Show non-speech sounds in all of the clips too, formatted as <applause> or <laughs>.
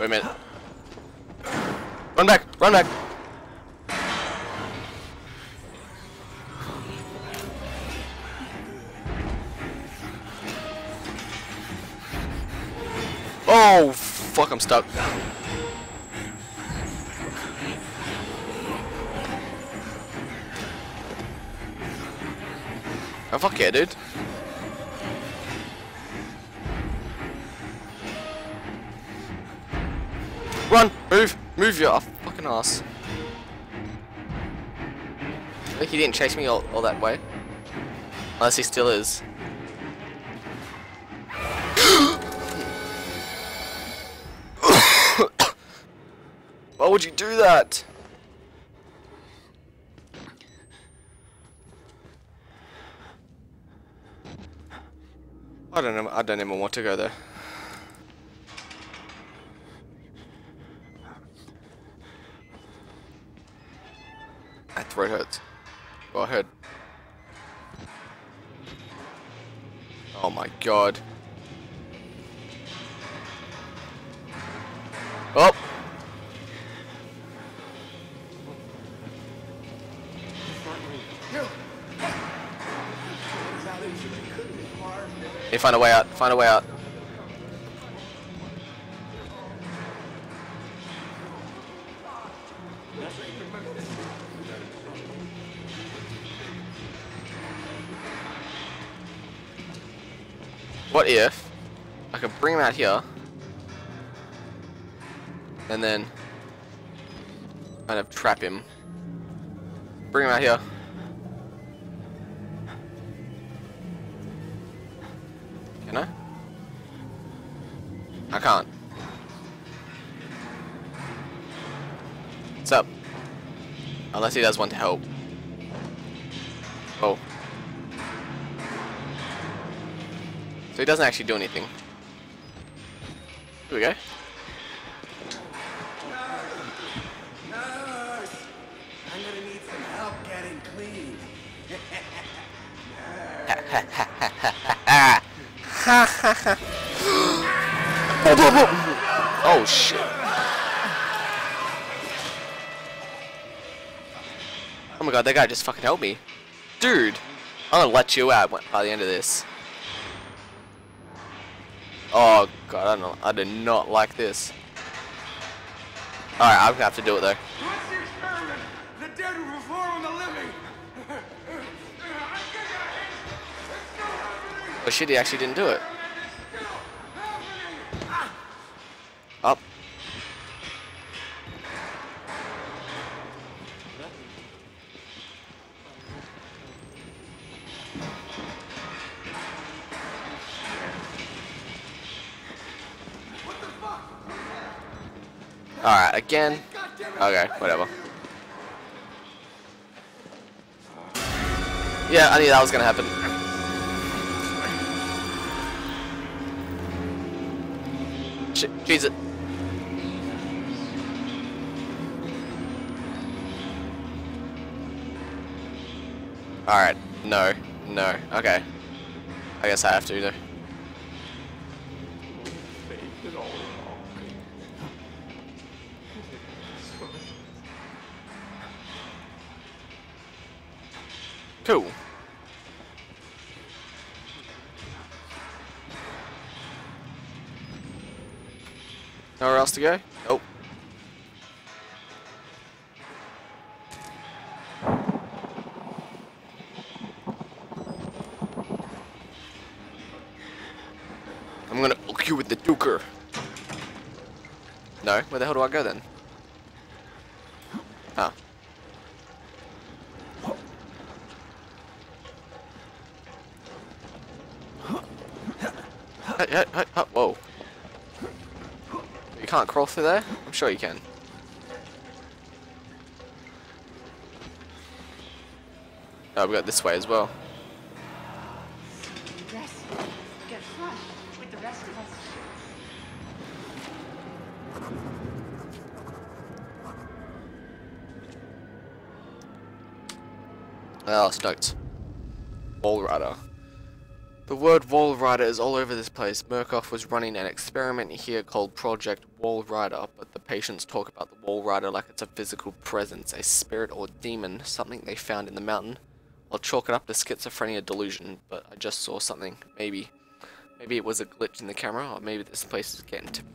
Wait a minute. Run back! Run back! Oh, fuck, I'm stuck. Oh, fuck yeah, dude. Run! Move! Move your fucking ass. Like he didn't chase me all, all that way. Unless he still is. <coughs> Why would you do that? I don't know. I don't even want to go there. My throat hurts. Go ahead. Oh my god. Oh! Hey, find a way out. Find a way out. What if I could bring him out here and then kind of trap him. Bring him out here. Can I? I can't. What's up? Unless he does want to help. So he doesn't actually do anything. Here we go. <laughs> Oh shit. Oh my god, that guy just fucking helped me. Dude, I'm gonna let you out by the end of this. Oh god, I don't know. I did not like this. Alright, I'm gonna have to do it though. The? The dead will perform on the living. <laughs> But oh, shit, he actually didn't do it. Alright, again. Okay, whatever. Yeah, I knew that was gonna happen. Ch it. Alright, no, no, okay. I guess I have to though. Cool. Nowhere else to go? Nope. I'm gonna hook you with the duker. No? Where the hell do I go then? Ah. Hey, hey, hey, whoa. You can't crawl through there? I'm sure you can. Oh, we got this way as well. Oh, stoked. Wall Rider. The word Wall Rider is all over this place. Murkoff was running an experiment here called Project Wall Rider, but the patients talk about the Wall Rider like it's a physical presence, a spirit or demon, something they found in the mountain. I'll chalk it up to schizophrenia delusion, but I just saw something. Maybe. Maybe it was a glitch in the camera, or maybe this place is getting to me.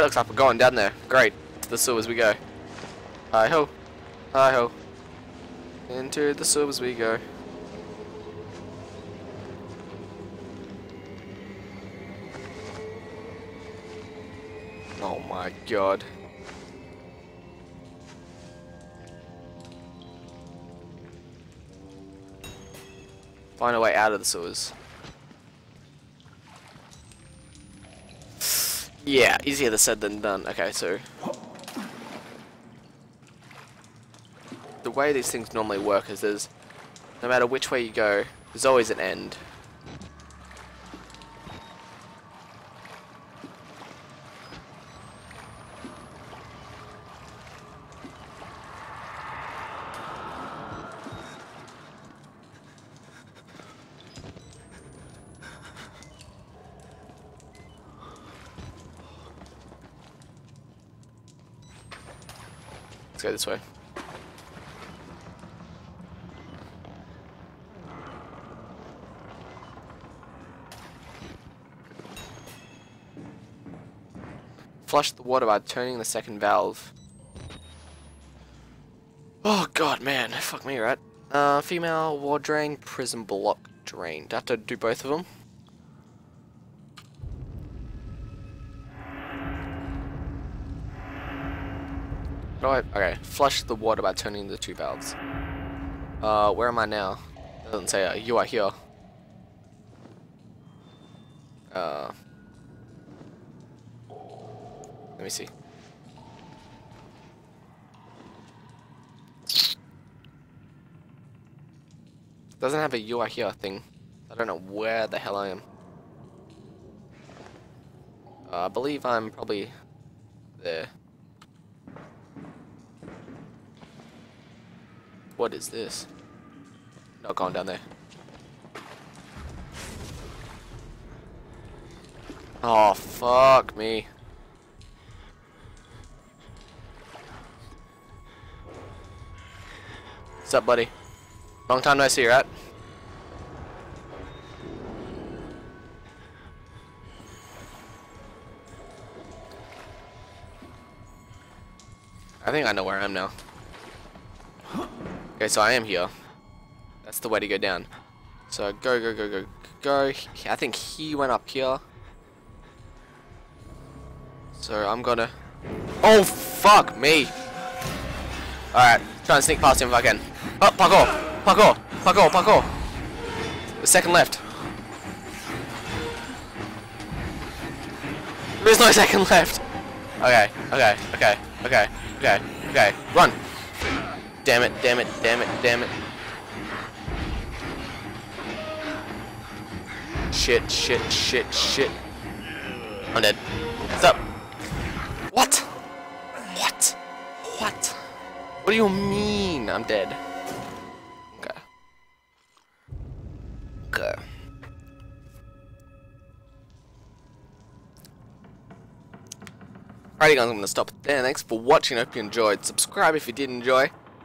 Alright, looks like we're going down there. Great. To the sewers we go. Hi ho. Hi ho. Into the sewers we go. Oh my god. Find a way out of the sewers. Yeah, easier said than done. Okay, so the way these things normally work is there's no matter which way you go, there's always an end. Let's go this way. Flush the water by turning the second valve. Oh god, man. Fuck me, right? Uh, female water drain, prison block drain. Do I have to do both of them? Okay. Flush the water by turning the two valves. Uh, where am I now? Doesn't say uh, you are here. Uh, let me see. Doesn't have a you are here thing. I don't know where the hell I am. Uh, I believe I'm probably there. What is this? Not going down there. Oh, fuck me. What's up, buddy? Long time no see, right? I think I know where I am now. Okay, so I am here. That's the way to go down. So go, go, go, go, go. I think he went up here. So I'm gonna... Oh, fuck me! Alright, try and sneak past him if I can. Oh, parkour! Parkour! Parkour! Parkour! The second left. There is no <laughs> second left! Okay, okay, okay, okay, okay, okay. Run! Damn it, damn it, damn it, damn it. Shit, shit, shit, shit. I'm dead. What's up? What? What? What? What do you mean I'm dead? Okay. Okay. Alrighty guys, I'm going to stop there. Thanks for watching. I hope you enjoyed. Subscribe if you did enjoy.